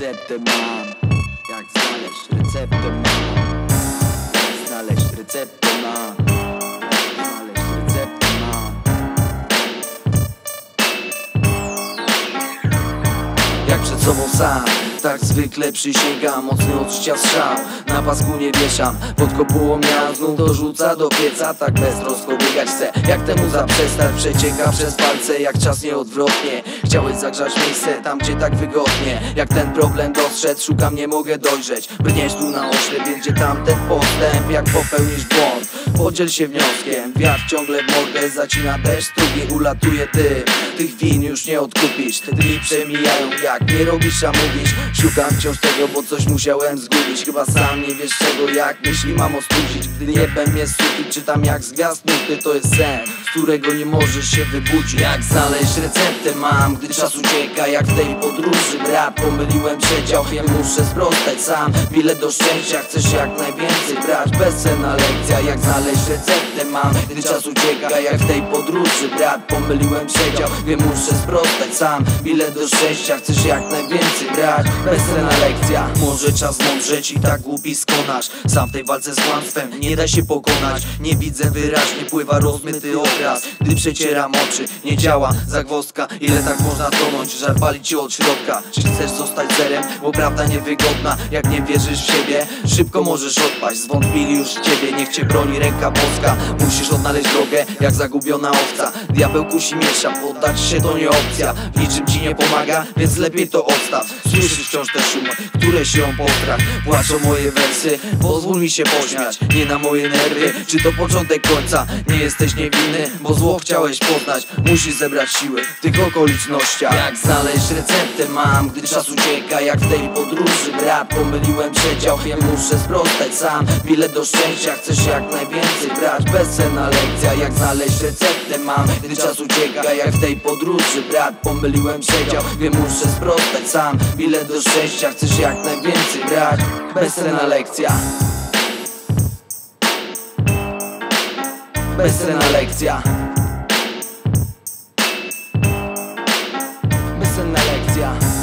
receptę mam. Jak znaleźć receptę mam? Jak znaleźć receptę mam? Jak znaleźć receptę mam? Jak przed sobą sam tak zwykle przysięgam Mocny od życia strzał Na pasku nie wieszam Pod kopułą miał znów dorzuca do pieca. Tak beztrosko biegać chcę Jak temu zaprzestać? Przecieka przez palce Jak czas nieodwrotnie. Chciałeś zagrzać miejsce Tam gdzie tak wygodnie. Jak ten problem dostrzec Szukam nie mogę dojrzeć. Brniesz tu na ośle Będzie tamten postęp Jak popełnisz błąd. Podziel się wnioskiem. Wiatr ciągle w mordę Zacina deszcz Drugi ulatuje ty Tych win już nie odkupisz Te dni przemijają Jak nie robisz a mówisz. Szukam wciąż tego, bo coś musiałem zgubić. Chyba sam nie wiesz czego, jak myśli mam ostudzić. Gdy niebem jest suki, czytam jak z gwiazd nigdy to jest sen Z którego nie możesz się wybudzić. Jak znaleźć receptę mam, gdy czas ucieka Jak w tej podróży, brat, pomyliłem przedział Wiem, muszę sprostać sam, bilet do szczęścia Chcesz jak najwięcej brać, bezcenna lekcja Jak znaleźć receptę mam, gdy czas ucieka Jak w tej podróży, brat, pomyliłem przedział Muszę sprostać sam, bilet do szczęścia Chcesz jak najwięcej brać, bezcenna lekcja Może czas mądrzeć i tak głupi skonasz. Sam w tej walce z kłamstwem nie da się pokonać. Nie widzę wyraźnie, pływa rozmyty obraz. Gdy przecieram oczy, nie działa zagwozdka Ile tak można tonąć, żar pali ci od środka? Czy chcesz zostać zerem, bo prawda niewygodna Jak nie wierzysz w siebie, szybko możesz odpaść Zwątpili już ciebie, niech cię broni ręka boska. Musisz odnaleźć drogę, jak zagubiona owca. Diabeł kusi miesza, poddać się to nie opcja. W niczym ci nie pomaga, więc lepiej to odstaw. Słyszysz wciąż te szumy, które się postrach Płaczą moje wersy, pozwól mi się pośmiać. Nie na moje nerwy, czy to początek końca. Nie jesteś niewinny, bo zło chciałeś poznać. Musisz zebrać siły w tych okolicznościach. Jak znaleźć receptę mam, gdy czas ucieka? Jak w tej podróży, brat, pomyliłem przedział. Wiem, muszę sprostać sam, bilet do szczęścia Chcesz jak najwięcej brać, bezcenna lekcja. Jak znaleźć receptę mam, gdy czas ucieka? Jak w tej podróży, brat, pomyliłem przedział. Wiem, muszę sprostać sam, bilet do szczęścia. Chcesz jak najwięcej brać, bezcenna lekcja. Bezcenna lekcja. Bezcenna lekcja